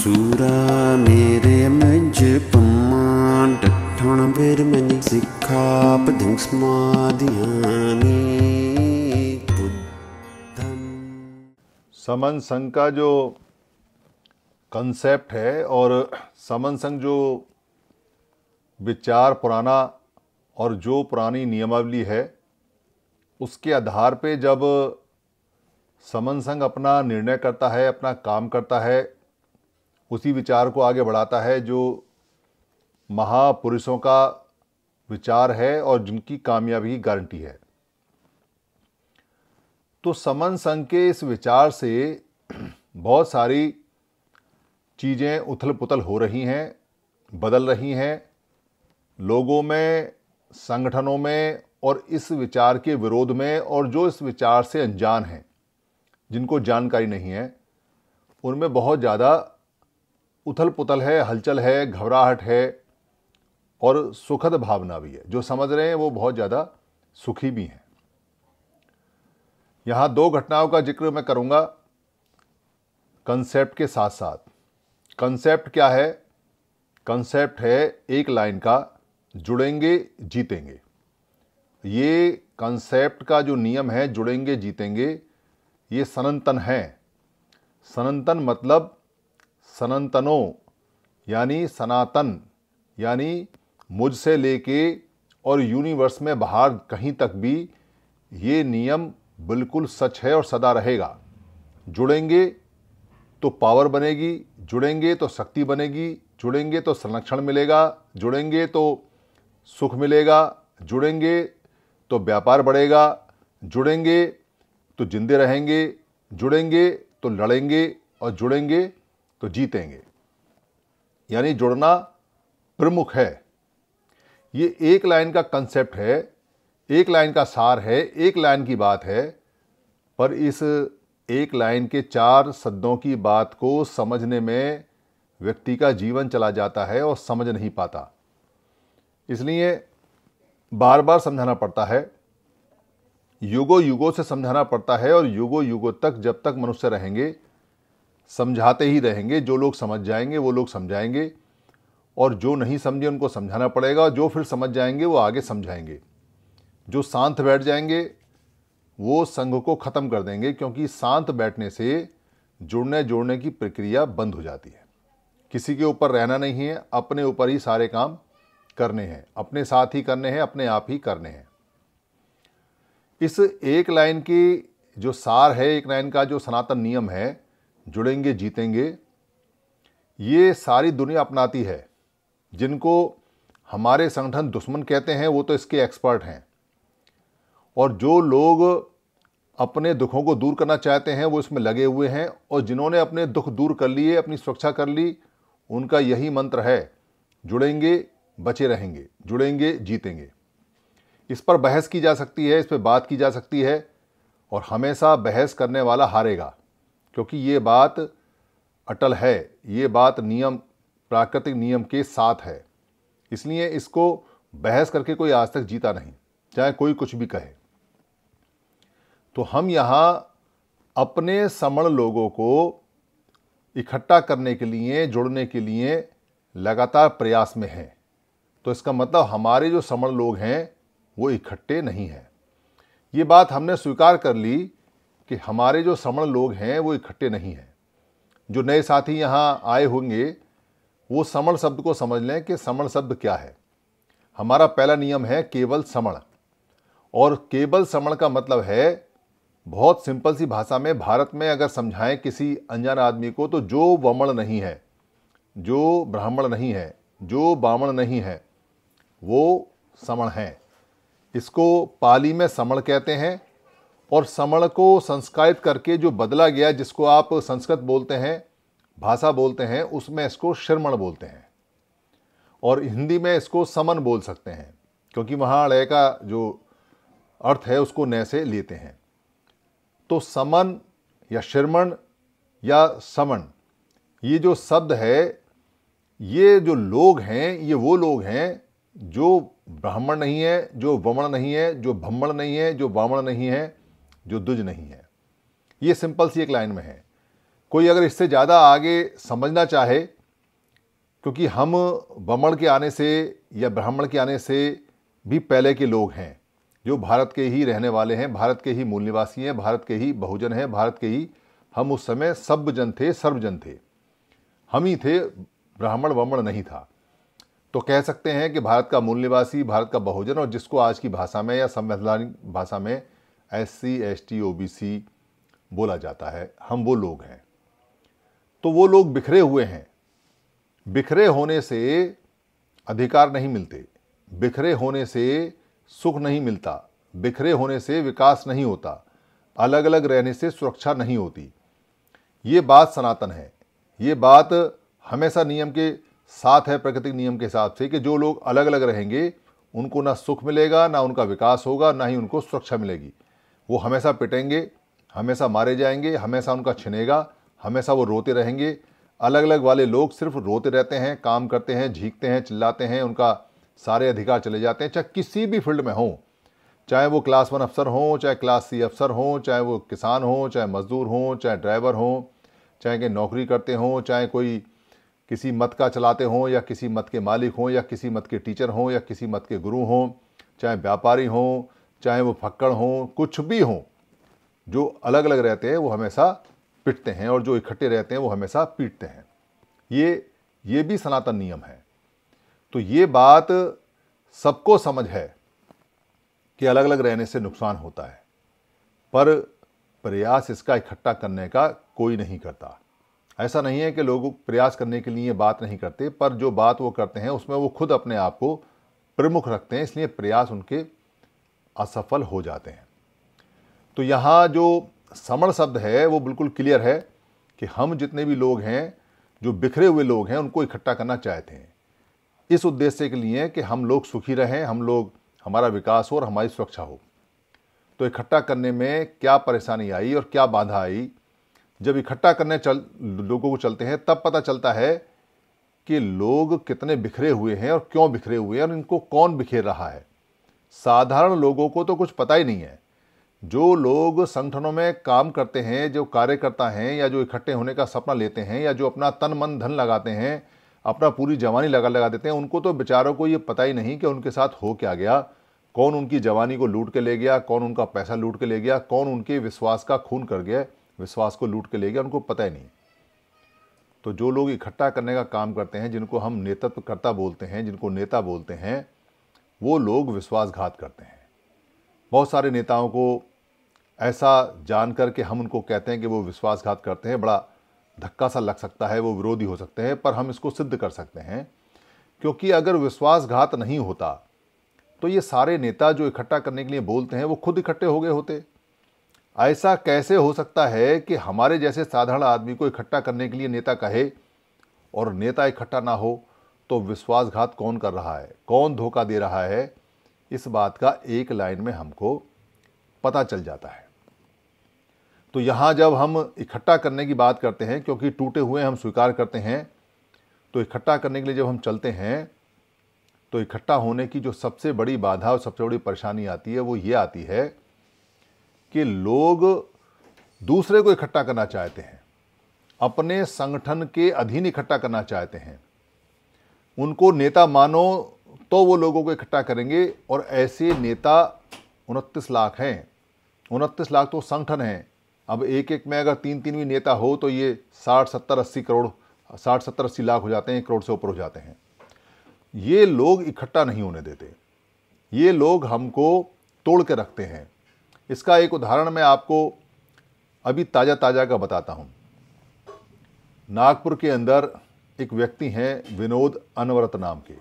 Surah mere menjepaman Dathana vermani Sikkhapadang smadhyami Buddham समन संघ का जो कंसेप्ट है और समन संघ जो विचार पुराना और जो पुरानी नियमावली है, उसके आधार पे जब समन संघ अपना निर्णय करता है, अपना काम करता है उसी विचार को आगे बढ़ाता है जो महापुरुषों का विचार है और जिनकी कामयाबी की गारंटी है। तो समन संघ के इस विचार से बहुत सारी चीज़ें उथल पुथल हो रही हैं, बदल रही हैं। लोगों में, संगठनों में और इस विचार के विरोध में और जो इस विचार से अनजान हैं, जिनको जानकारी नहीं है, उनमें बहुत ज़्यादा उथल पुथल है, हलचल है, घबराहट है और सुखद भावना भी है। जो समझ रहे हैं वो बहुत ज़्यादा सुखी भी हैं। यहाँ दो घटनाओं का ज़िक्र मैं करूँगा कंसेप्ट के साथ साथ कंसेप्ट क्या है? कंसेप्ट है एक लाइन का, जुड़ेंगे, जीतेंगे। ये कंसेप्ट का जो नियम है, जुड़ेंगे, जीतेंगे, ये सनंतन है। सनंतन मतलब सनातनों, यानी सनातन, यानी मुझसे लेके और यूनिवर्स में बाहर कहीं तक भी, ये नियम बिल्कुल सच है और सदा रहेगा। जुड़ेंगे तो पावर बनेगी, जुड़ेंगे तो शक्ति बनेगी, जुड़ेंगे तो संरक्षण मिलेगा, जुड़ेंगे तो सुख मिलेगा, जुड़ेंगे तो व्यापार बढ़ेगा, जुड़ेंगे तो जिंदे रहेंगे, जुड़ेंगे तो लड़ेंगे और जुड़ेंगे तो जीतेंगे। यानी जुड़ना प्रमुख है। ये एक लाइन का कंसेप्ट है, एक लाइन का सार है, एक लाइन की बात है, पर इस एक लाइन के चार शब्दों की बात को समझने में व्यक्ति का जीवन चला जाता है और समझ नहीं पाता। इसलिए बार बार समझाना पड़ता है। युगो युगों से समझाना पड़ता है और युगो युगों तक जब तक मनुष्य रहेंगे समझाते ही रहेंगे, जो लोग समझ जाएँगे, वो लोग समझाएँगे। और जो नहीं समझे, उनको समझाना पड़ेगा, जो फिर समझ जाएँगे, वो आगे समझाएँगे। जो शांत बैठ जाएँगे, वो संघ को ख़त्म कर देंगे, क्योंकि शांत बैठने से जुड़ने जोड़ने की प्रक्रिया बंद हो जाती है। किसी के ऊपर रहना नहीं है, अपने ऊपर ही सारे काम करने हैं। अपने साथ ही करने हैं, अपने आप ही करने हैं। इस एक लाइन की जो सार है, एक लाइन का जो सनातन नियम है जुड़ेंगे, जीतेंगे। ये सारी दुनिया अपनाती है, जिनको हमारे संगठन दुश्मन कहते हैं, वो तो इसके एक्सपर्ट हैं। और जो लोग अपने दुखों को दूर करना चाहते हैं, वो इसमें लगे हुए हैं, और जिन्होंने अपने दुख दूर कर लिए, अपनी सुरक्षा कर ली, उनका यही मंत्र है, जुड़ेंगे, बचे रहेंगे, जुड़ेंगे, जीतेंगे। इस पर बहस की जा सकती है, इस पर बात की जा सकती है, और हमेशा बहस करने वाला हारेगा। क्योंकि ये बात अटल है, ये बात नियम, प्राकृतिक नियम के साथ है। इसलिए इसको बहस करके कोई आज तक जीता नहीं, चाहे कोई कुछ भी कहे। तो हम यहाँ अपने समण लोगों को इकट्ठा करने के लिए, जुड़ने के लिए लगातार प्रयास में हैं। तो इसका मतलब हमारे जो समण लोग हैं, वो इकट्ठे नहीं हैं। ये बात हमने स्वीकार कर ली कि हमारे जो समण लोग हैं, वो इकट्ठे नहीं हैं। जो नए साथी यहाँ आए होंगे, वो समण शब्द को समझ लें कि समण शब्द क्या है। हमारा पहला नियम है केवल समण और केवल समण का मतलब है, बहुत सिंपल सी भाषा में, भारत में अगर समझाएँ किसी अनजान आदमी को तो जो वमण नहीं है, जो ब्राह्मण नहीं है, जो बामण नहीं है, वो समण है। इसको पाली में समण कहते हैं और समण को संस्कारित करके जो बदला गया जिसको आप संस्कृत बोलते हैं, भाषा बोलते हैं, उसमें इसको श्रमण बोलते हैं। और हिंदी में इसको समन बोल सकते हैं, क्योंकि वहाँ लय का जो अर्थ है, उसको नए से लेते हैं। तो समन या श्रमण या समन, ये जो शब्द है, ये जो लोग हैं, ये वो लोग हैं जो ब्राह्मण नहीं है, जो वमण नहीं है, जो ब्रह्मण नहीं है, जो वामण नहीं है जो दुज नहीं है। ये सिंपल सी एक लाइन में है। कोई अगर इससे ज़्यादा आगे समझना चाहे, क्योंकि हम बमण के आने से या ब्राह्मण के आने से भी पहले के लोग हैं, जो भारत के ही रहने वाले हैं, भारत के ही मूल निवासी हैं, भारत के ही बहुजन हैं, भारत के ही हम उस समय सब जन थे, सर्वजन थे। हम ही थे ब्राह्मण वमण नहीं था। तो कह सकते हैं कि भारत का मूल निवासी, भारत का बहुजन और जिसको आज की भाषा में या संवैधानिक भाषा में S C S T O B C बोला जाता है। हम वो लोग हैं। तो वो लोग बिखरे हुए हैं। बिखरे होने से अधिकार नहीं मिलते। बिखरे होने से सुख नहीं मिलता। बिखरे होने से विकास नहीं होता। अलग अलग रहने से सुरक्षा नहीं होती। ये बात सनातन है। ये बात हमेशा नियम के साथ है, प्राकृतिक नियम के हिसाब से कि जो लोग अलग अलग रहेंगे, उनको ना सुख मिलेगा, ना उनका विकास होगा, ना ही उनको सुरक्षा मिलेगी। वो हमेशा पिटेंगे, हमेशा मारे जाएँगे, हमेशा उनका छिनेगा, हमेशा वो रोते रहेंगे। अलग अलग वाले लोग सिर्फ़ रोते रहते हैं, काम करते हैं, झीकते हैं, चिल्लाते हैं, उनका सारे अधिकार चले जाते हैं, चाहे किसी भी फ़ील्ड में हों। चाहे वो क्लास वन अफसर हों, चाहे क्लास सी अफसर हों, चाहे वो किसान हों, चाहे मजदूर हों, चाहे ड्राइवर हों, चाहे कि नौकरी करते हों, चाहे कोई किसी मत का चलाते हों, या किसी मत के मालिक हों, या किसी मत के टीचर हों, या किसी मत के गुरु हों, चाहे व्यापारी हों चाहे वो फक्कड़ हों, कुछ भी हों, जो अलग अलग रहते हैं, वो हमेशा पिटते हैं और जो इकट्ठे रहते हैं, वो हमेशा पीटते हैं। ये ये भी सनातन नियम है। तो ये बात सबको समझ है कि अलग अलग रहने से नुकसान होता है, पर प्रयास इसका इकट्ठा करने का कोई नहीं करता। ऐसा नहीं है कि लोग प्रयास करने के लिए बात नहीं करते, पर जो बात वो करते हैं, उसमें वो खुद अपने आप को प्रमुख रखते हैं, इसलिए प्रयास उनके असफल हो जाते हैं। तो यहाँ जो समण शब्द है, वो बिल्कुल क्लियर है कि हम जितने भी लोग हैं, जो बिखरे हुए लोग हैं, उनको इकट्ठा करना चाहते हैं। इस उद्देश्य के लिए कि हम लोग सुखी रहें, हम लोग, हमारा विकास हो और हमारी सुरक्षा हो। तो इकट्ठा करने में क्या परेशानी आई और क्या बाधा आई? जब इकट्ठा करने चल, लोगों को चलते हैं, तब पता चलता है कि लोग कितने बिखरे हुए हैं और क्यों बिखरे हुए हैं और इनको कौन बिखेर रहा है। साधारण लोगों को तो कुछ पता ही नहीं है। जो लोग संगठनों में काम करते हैं, जो कार्यकर्ता हैं, या जो इकट्ठे होने का सपना लेते हैं, या जो अपना तन मन धन लगाते हैं, अपना पूरी जवानी लगा लगा देते हैं, उनको तो बेचारों को ये पता ही नहीं कि उनके साथ हो क्या गया। कौन उनकी जवानी को लूट के ले गया, कौन उनका पैसा लूट के ले गया, कौन उनके विश्वास का खून कर गया, विश्वास को लूट के ले गया, उनको पता ही नहीं। तो जो लोग इकट्ठा करने का काम करते हैं, जिनको हम नेतृत्वकर्ता बोलते हैं, जिनको नेता बोलते हैं वो लोग विश्वासघात करते हैं। बहुत सारे नेताओं को ऐसा जान कर के हम उनको कहते हैं कि वो विश्वासघात करते हैं, बड़ा धक्का सा लग सकता है, वो विरोधी हो सकते हैं, पर हम इसको सिद्ध कर सकते हैं। क्योंकि अगर विश्वासघात नहीं होता तो ये सारे नेता जो इकट्ठा करने के लिए बोलते हैं, वो खुद इकट्ठे हो गए होते। ऐसा कैसे हो सकता है कि हमारे जैसे साधारण आदमी को इकट्ठा करने के लिए नेता कहे और नेता इकट्ठा ना हो? तो विश्वासघात कौन कर रहा है? कौन धोखा दे रहा है? इस बात का एक लाइन में हमको पता चल जाता है। तो यहाँ जब हम इकट्ठा करने की बात करते हैं, क्योंकि टूटे हुए हम स्वीकार करते हैं तो इकट्ठा करने के लिए जब हम चलते हैं तो इकट्ठा होने की जो सबसे बड़ी बाधा और सबसे बड़ी परेशानी आती है, वो ये आती है कि लोग दूसरे को इकट्ठा करना चाहते हैं, अपने संगठन के अधीन इकट्ठा करना चाहते हैं। उनको नेता मानो तो वो लोगों को इकट्ठा करेंगे और ऐसे नेता उनतीस लाख हैं। उनतीस लाख तो संगठन हैं। अब एक एक में अगर तीन तीन भी नेता हो तो ये साठ, सत्तर, अस्सी करोड़, साठ, सत्तर, अस्सी लाख हो जाते हैं करोड़ से ऊपर हो जाते हैं। ये लोग इकट्ठा नहीं होने देते। ये लोग हमको तोड़ के रखते हैं। इसका एक उदाहरण मैं आपको अभी ताज़ा ताज़ा का बताता हूँ। नागपुर के अंदर एक व्यक्ति हैं विनोद अनवरत नाम के।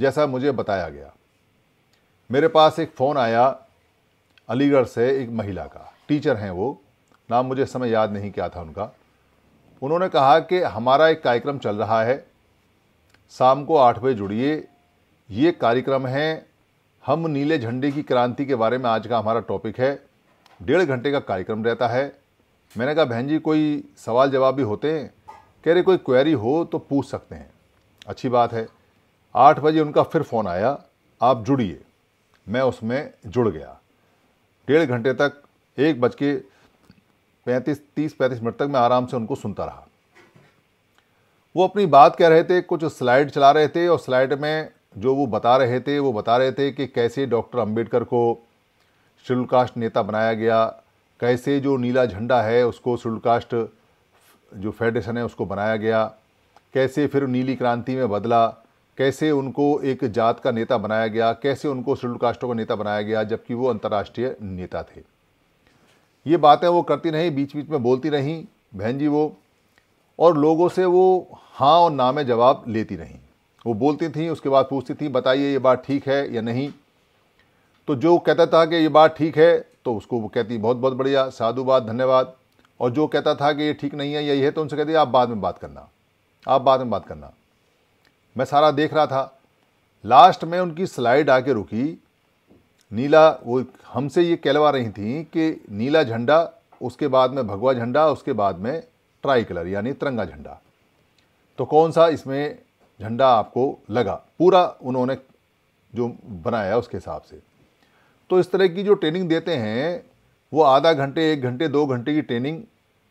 जैसा मुझे बताया गया। मेरे पास एक फ़ोन आया, अलीगढ़ से एक महिला का। टीचर हैं वो। नाम मुझे समय याद नहीं क्या था उनका। उन्होंने कहा कि हमारा एक कार्यक्रम चल रहा है। शाम को आठ बजे जुड़िए। ये कार्यक्रम है हम नीले झंडे की क्रांति के बारे में आज का हमारा टॉपिक है। डेढ़ घंटे का कार्यक्रम रहता है। मैंने कहा, बहन जी, कोई सवाल जवाब भी होते हैं? कह रहे, कोई क्वेरी हो तो पूछ सकते हैं। अच्छी बात है। आठ बजे उनका फिर फ़ोन आया, आप जुड़िए, मैं उसमें जुड़ गया। डेढ़ घंटे तक, एक बज के पैंतीस, तीस, पैंतीस मिनट तक मैं आराम से उनको सुनता रहा। वो अपनी बात कह रहे थे, कुछ स्लाइड चला रहे थे और स्लाइड में जो वो बता रहे थे, वो बता रहे थे कि कैसे डॉक्टर अंबेडकर को शेड्यूल कास्ट नेता बनाया गया, कैसे जो नीला झंडा है उसको शेड्यूल कास्ट जो फेडरेशन है उसको बनाया गया, कैसे फिर नीली क्रांति में बदला, कैसे उनको एक जात का नेता बनाया गया, कैसे उनको शेड्यूल कास्टों का नेता बनाया गया, जबकि वो अंतर्राष्ट्रीय नेता थे। ये बातें वो करती रहीं बीच बीच में बोलती रहीं, बहन जी वो, और लोगों से वो हाँ और ना में जवाब लेती रहीं। वो बोलती थी, उसके बाद पूछती थी, बताइए ये बात ठीक है या नहीं? तो जो कहता था कि ये बात ठीक है तो उसको वो कहती बहुत बहुत बढ़िया, साधुवाद, धन्यवाद। और जो कहता था कि ये ठीक नहीं है यही है तो उनसे कहती आप बाद में बात करना, आप बाद में बात करना। मैं सारा देख रहा था। लास्ट में उनकी स्लाइड आके रुकी। नीला, वो हमसे ये कहलवा रही थी कि नीला झंडा, उसके बाद में भगवा झंडा, उसके बाद में ट्राई कलर यानी तिरंगा झंडा। तो कौन सा इसमें झंडा आपको लगा? पूरा उन्होंने जो बनाया उसके हिसाब से। तो इस तरह की जो ट्रेनिंग देते हैं, वो आधा घंटे, एक घंटे, दो घंटे की ट्रेनिंग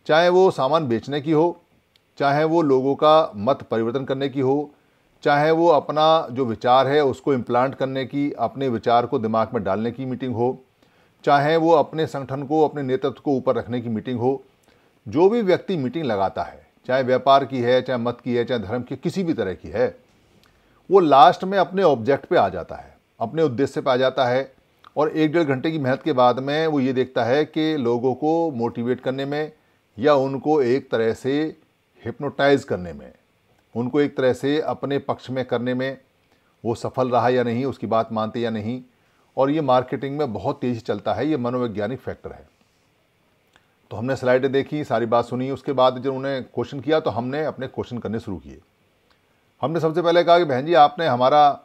चाहे वो सामान बेचने की हो, चाहे वो लोगों का मत परिवर्तन करने की हो, चाहे वो अपना जो विचार है उसको इम्प्लांट करने की, अपने विचार को दिमाग में डालने की मीटिंग हो, चाहे वो अपने संगठन को, अपने नेतृत्व को ऊपर रखने की मीटिंग हो, जो भी व्यक्ति मीटिंग लगाता है, चाहे व्यापार की है, चाहे मत की है, चाहे धर्म की, किसी भी तरह की है, वो लास्ट में अपने ऑब्जेक्ट पे आ जाता है, अपने उद्देश्य पे आ जाता है और एक डेढ़ घंटे की मेहनत के बाद में वो ये देखता है कि लोगों को मोटिवेट करने में या उनको एक तरह से हिप्नोटाइज करने में, उनको एक तरह से अपने पक्ष में करने में वो सफल रहा या नहीं, उसकी बात मानते या नहीं, और ये मार्केटिंग में बहुत तेज़ी चलता है, ये मनोवैज्ञानिक फैक्टर है। तो हमने स्लाइडें देखी, सारी बात सुनी, उसके बाद जब उन्हें क्वेश्चन किया तो हमने अपने क्वेश्चन करने शुरू किए। हमने सबसे पहले कहा कि, बहन जी, आपने हमारा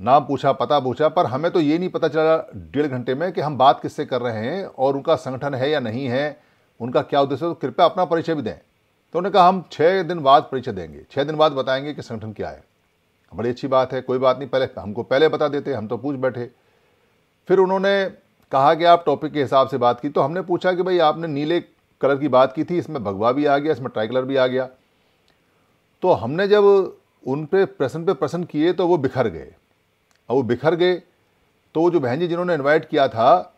नाम पूछा, पता पूछा, पर हमें तो ये नहीं पता चला डेढ़ घंटे में कि हम बात किससे कर रहे हैं और उनका संगठन है या नहीं है उनका क्या उद्देश्य है तो कृपया अपना परिचय भी दें। तो उन्होंने कहा, हम छः दिन बाद परिचय देंगे। छः दिन बाद बताएँगे कि संगठन क्या है। बड़ी अच्छी बात है, कोई बात नहीं, पहले हमको पहले बता देते, हम तो पूछ बैठे। फिर उन्होंने कहा कि आप टॉपिक के हिसाब से बात की तो हमने पूछा कि भाई आपने नीले कलर की बात की थी, इसमें भगवा भी आ गया, इसमें ट्राई कलर भी आ गया। तो हमने जब उन पे प्रश्न पे प्रश्न किए तो वो बिखर गए। और वो बिखर गए तो जो बहन जी जिन्होंने इन्वाइट किया था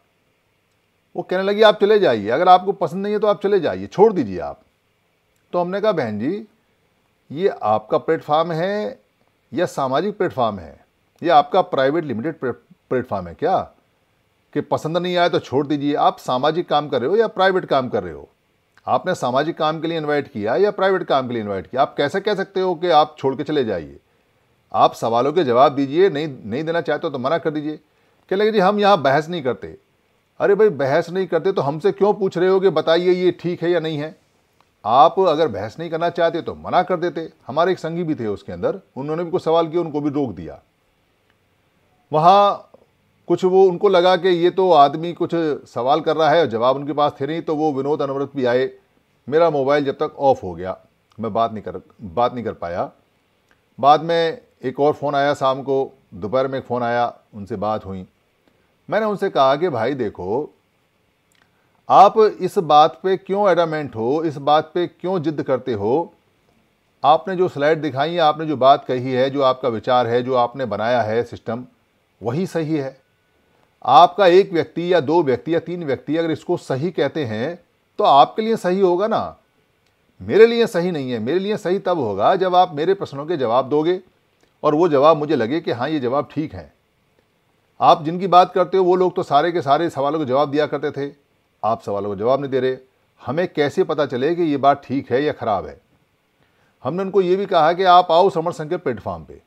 वो कहने लगी, आप चले जाइए। अगर आपको पसंद नहीं है तो आप चले जाइए। छोड़ दीजिए आप। तो हमने कहा, बहन जी, ये आपका प्लेटफार्म है या सामाजिक प्लेटफार्म है? या आपका प्राइवेट लिमिटेड प्लेटफार्म है क्या? कि पसंद नहीं आए तो छोड़ दीजिए। आप सामाजिक काम कर रहे हो या प्राइवेट काम कर रहे हो? आपने सामाजिक काम के लिए इनवाइट किया या प्राइवेट काम के लिए इनवाइट किया? आप कैसे कह सकते हो कि आप छोड़ के चले जाइए? आप सवालों के जवाब दीजिए। नहीं नहीं देना चाहते हो तो मना कर दीजिए। कह लगे, जी, हम यहाँ बहस नहीं करते। अरे भाई, बहस नहीं करते तो हमसे क्यों पूछ रहे हो कि बताइए ये ठीक है या नहीं है? आप अगर बहस नहीं करना चाहते तो मना कर देते। हमारे एक संगी भी थे उसके अंदर। उन्होंने भी कुछ सवाल किया उनको भी रोक दिया। वहाँ कुछ वो उनको लगा कि ये तो आदमी कुछ सवाल कर रहा है और जवाब उनके पास थे नहीं तो वो विनोद अनवरत भी आए। मेरा मोबाइल जब तक ऑफ़ हो गया, मैं बात नहीं कर, बात नहीं कर पाया। बाद में एक और फ़ोन आया शाम को। दोपहर में एक फ़ोन आया, उनसे बात हुई। मैंने उनसे कहा कि भाई देखो, आप इस बात पे क्यों एडामेंट हो, इस बात पे क्यों जिद करते हो? आपने जो स्लाइड दिखाई है, आपने जो बात कही है, जो आपका विचार है, जो आपने बनाया है सिस्टम वही सही है। आपका एक व्यक्ति या दो व्यक्ति या तीन व्यक्ति अगर इसको सही कहते हैं तो आपके लिए सही होगा ना? मेरे लिए सही नहीं है। मेरे लिए सही तब होगा जब आप मेरे प्रश्नों के जवाब दोगे और वो जवाब मुझे लगे कि हाँ ये जवाब ठीक है। आप जिनकी बात करते हो, वो लोग तो सारे के सारे सवालों के जवाब दिया करते थे। आप सवालों का जवाब नहीं दे रहे। हमें कैसे पता चले कि ये बात ठीक है या ख़राब है? हमने उनको ये भी कहा कि आप आओ समर संघ के प्लेटफॉर्म पे।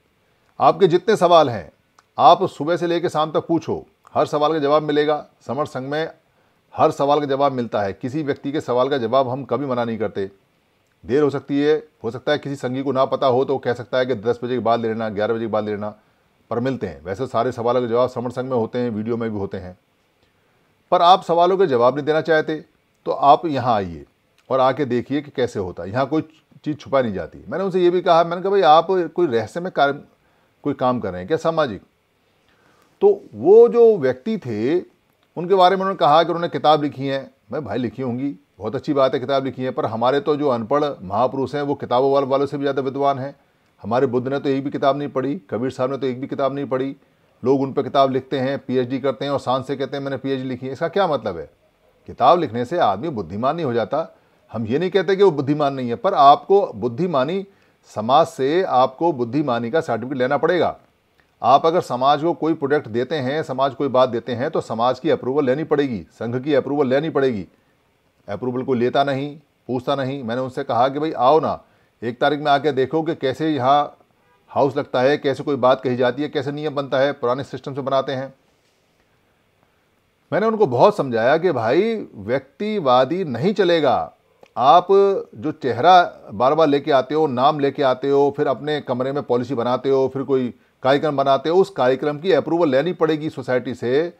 आपके जितने सवाल हैं, आप सुबह से लेकर शाम तक पूछो। हर सवाल का जवाब मिलेगा। समर संघ में हर सवाल का जवाब मिलता है। किसी व्यक्ति के सवाल का जवाब हम कभी मना नहीं करते। देर हो सकती है, हो सकता है किसी संगी को ना पता हो तो कह सकता है कि दस बजे के बाद ले लेना, ग्यारह बजे के बाद ले लेना। पर मिलते हैं। वैसे सारे सवालों के जवाब समर संघ में होते हैं, वीडियो में भी होते हैं। पर आप सवालों के जवाब नहीं देना चाहते तो आप यहाँ आइए और आके देखिए कि कैसे होता है। यहाँ कोई चीज़ छुपा नहीं जाती। मैंने उनसे ये भी कहा, मैंने कहा, भाई, आप कोई रहस्य में कार्य, कोई काम कर रहे हैं क्या सामाजिक? तो वो जो व्यक्ति थे, उनके बारे में उन्होंने कहा कि उन्होंने किताब लिखी है। मैं, भाई, लिखी होंगी। बहुत अच्छी बात है, किताब लिखी है। पर हमारे तो जो अनपढ़ महापुरुष हैं, वो किताबों वाले, वालों से भी ज़्यादा विद्वान हैं। हमारे बुद्ध ने तो एक भी किताब नहीं पढ़ी, कबीर साहब ने तो एक भी किताब नहीं पढ़ी। लोग उन पर किताब लिखते हैं पीएचडी करते हैं और सांस से कहते हैं, मैंने पीएचडी लिखी है। इसका क्या मतलब है? किताब लिखने से आदमी बुद्धिमान नहीं हो जाता। हम ये नहीं कहते कि वो बुद्धिमान नहीं है, पर आपको बुद्धिमानी, समाज से आपको बुद्धिमानी का सर्टिफिकेट लेना पड़ेगा। आप अगर समाज को कोई प्रोडक्ट देते हैं, समाज कोई बात देते हैं तो समाज की अप्रूवल लेनी पड़ेगी, संघ की अप्रूवल लेनी पड़ेगी। अप्रूवल को लेता नहीं, पूछता नहीं। मैंने उनसे कहा कि, भाई, आओ ना एक तारीख में आके देखो कि कैसे यहाँ हाउस लगता है, कैसे कोई बात कही जाती है, कैसे नियम बनता है, पुराने सिस्टम से बनाते हैं। मैंने उनको बहुत समझाया कि भाई, व्यक्तिवादी नहीं चलेगा। आप जो चेहरा बार बार लेके आते हो, नाम लेके आते हो, फिर अपने कमरे में पॉलिसी बनाते हो, फिर कोई कार्यक्रम बनाते हो, उस कार्यक्रम की अप्रूवल लेनी पड़ेगी सोसाइटी से।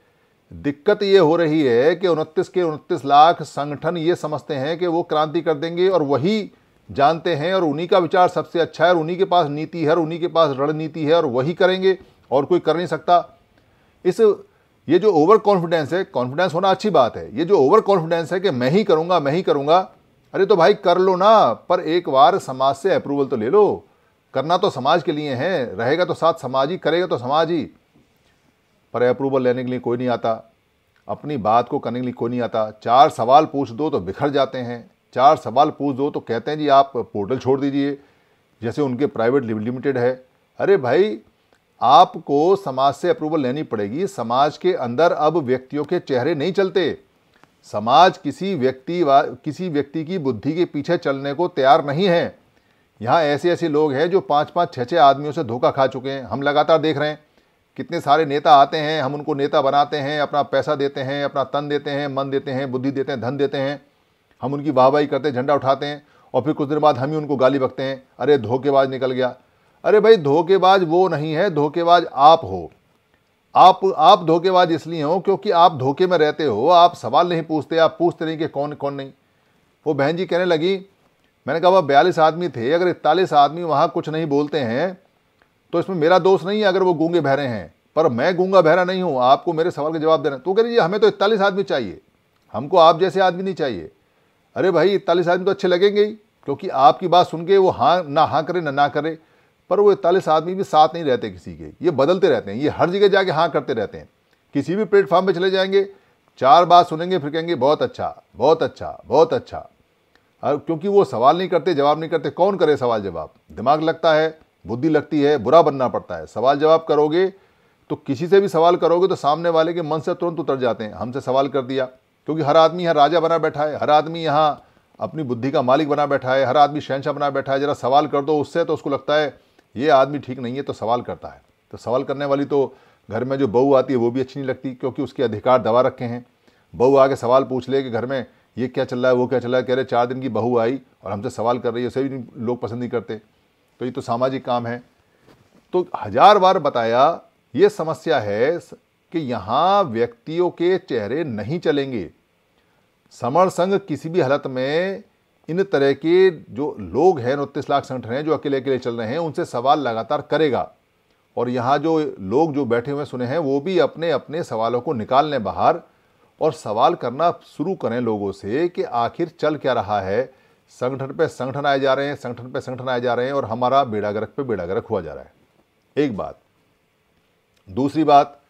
दिक्कत ये हो रही है कि उनतीस के उनतीस लाख संगठन ये समझते हैं कि वो क्रांति कर देंगे और वही जानते हैं और उन्हीं का विचार सबसे अच्छा है और उन्हीं के पास नीति है और उन्हीं के पास रणनीति है और वही करेंगे और कोई कर नहीं सकता। इस, ये जो ओवर कॉन्फिडेंस है कॉन्फिडेंस होना अच्छी बात है। ये जो ओवर कॉन्फिडेंस है कि मैं ही करूँगा, मैं ही करूँगा, अरे तो भाई कर लो ना, पर एक बार समाज से अप्रूवल तो ले लो। करना तो समाज के लिए है, रहेगा तो साथ समाज ही, करेगा तो समाज ही। पर अप्रूवल लेने के लिए कोई नहीं आता। अपनी बात को करने के लिए कोई नहीं आता। चार सवाल पूछ दो तो बिखर जाते हैं। चार सवाल पूछ दो तो कहते हैं जी, आप पोर्टल छोड़ दीजिए। जैसे उनके प्राइवेट लिमिटेड है। अरे भाई, आपको समाज से अप्रूवल लेनी पड़ेगी। समाज के अंदर अब व्यक्तियों के चेहरे नहीं चलते। समाज किसी व्यक्ति व, किसी व्यक्ति की बुद्धि के पीछे चलने को तैयार नहीं है। यहाँ ऐसे ऐसे लोग हैं जो पाँच पाँच छः छः आदमियों से धोखा खा चुके हैं। हम लगातार देख रहे हैं। कितने सारे नेता आते हैं, हम उनको नेता बनाते हैं, अपना पैसा देते हैं, अपना तन देते हैं, मन देते हैं, बुद्धि देते हैं, धन देते हैं। हम उनकी वाहवाही करते हैं, झंडा उठाते हैं और फिर कुछ देर बाद हम ही उनको गाली बकते हैं। अरे, धोखेबाज निकल गया। अरे भाई, धोखेबाज वो नहीं है, धोखेबाज आप हो। आप आप धोखेबाज इसलिए हो क्योंकि आप धोखे में रहते हो, आप सवाल नहीं पूछते, आप पूछते नहीं कि कौन कौन नहीं। वो बहन जी कहने लगी, मैंने कहा, वह बयालीस आदमी थे, अगर इकतालीस आदमी वहाँ कुछ नहीं बोलते हैं तो इसमें मेरा दोष नहीं है अगर वो गूँगे बहरे हैं। पर मैं गूँगा बहरा नहीं हूँ, आपको मेरे सवाल का जवाब देना तो कह रही हमें तो इकतालीस आदमी चाहिए। हमको आप जैसे आदमी नहीं चाहिए। अरे भाई, इकतालीस आदमी तो अच्छे लगेंगे ही, क्योंकि आपकी बात सुन के वो हाँ ना हाँ करे, ना ना करे, पर वो इकतालीस आदमी भी साथ नहीं रहते किसी के। ये बदलते रहते हैं, ये हर जगह जाके हाँ करते रहते हैं। किसी भी प्लेटफॉर्म पर चले जाएँगे, चार बात सुनेंगे, फिर कहेंगे, बहुत अच्छा बहुत अच्छा बहुत अच्छा। और क्योंकि वो सवाल नहीं करते, जवाब नहीं करते, कौन करे सवाल जवाब? दिमाग लगता है, बुद्धि लगती है, बुरा बनना पड़ता है। सवाल जवाब करोगे तो किसी से भी सवाल करोगे तो सामने वाले के मन से तुरंत उतर जाते हैं, हमसे सवाल कर दिया। क्योंकि हर आदमी यहाँ राजा बना बैठा है, हर आदमी यहाँ अपनी बुद्धि का मालिक बना बैठा है, हर आदमी शहनशाह बना बैठा है। जरा सवाल कर दो उससे तो उसको लगता है, ये आदमी ठीक नहीं है तो सवाल करता है। तो सवाल करने वाली तो घर में जो बहू आती है, वो भी अच्छी नहीं लगती, क्योंकि उसके अधिकार दबा रखे हैं। बहू आके सवाल पूछ ले कि घर में ये क्या चल रहा है, वो क्या चल रहा है, कह रहे, चार दिन की बहू आई और हमसे सवाल कर रही है, उसे भी लोग पसंद नहीं करते। तो ये तो सामाजिक काम है। तो हज़ार बार बताया, ये समस्या है कि यहाँ व्यक्तियों के चेहरे नहीं चलेंगे। समर संघ किसी भी हालत में इन तरह के जो लोग हैं, उनतीस लाख संगठन हैं, जो अकेले अकेले चल रहे हैं, उनसे सवाल लगातार करेगा। और यहाँ जो लोग जो बैठे हुए सुने हैं, वो भी अपने अपने सवालों को निकाल लें बाहर और सवाल करना शुरू करें लोगों से कि आखिर चल क्या रहा है। संगठन पे संगठन आए जा रहे हैं, संगठन पे संगठन आए जा रहे हैं और हमारा बेड़ा गर्क पे बेड़ा गर्क हुआ जा रहा है। एक बात। दूसरी बात